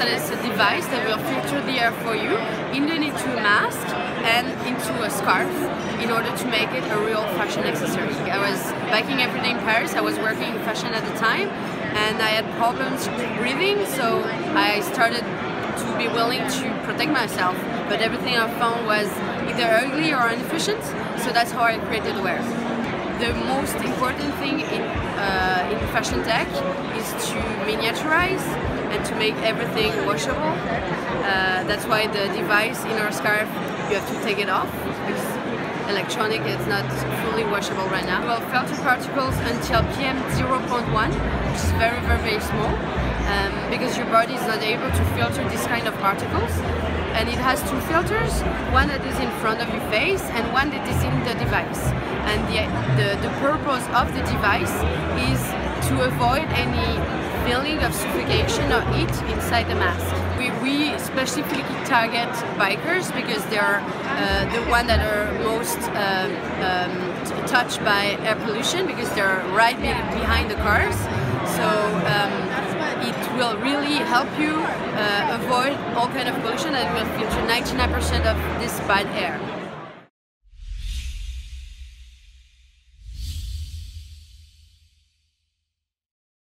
that it's a device that will filter the air for you into a mask and into a scarf in order to make it a real fashion accessory. I was biking every day in Paris, I was working in fashion at the time and I had problems breathing so I started to be willing to protect myself. But everything I found was either ugly or inefficient so that's how I created Wair the most important thing in, uh, in fashion tech is to miniaturize and to make everything washable. Uh, that's why the device in our scarf, you have to take it off because electronic it's not fully washable right now. Well, filter particles until PM 0.1, which is very, very, very small um, because your body is not able to filter this kind of particles and it has two filters, one that is in front of your face and one that is in the device. And the, the, the purpose of the device is to avoid any feeling of suffocation or heat inside the mask. We, we specifically target bikers because they are uh, the one that are most um, um, touched by air pollution because they're right behind the cars. So um, will really help you uh, avoid all kind of pollution and will filter 99% of this bad air.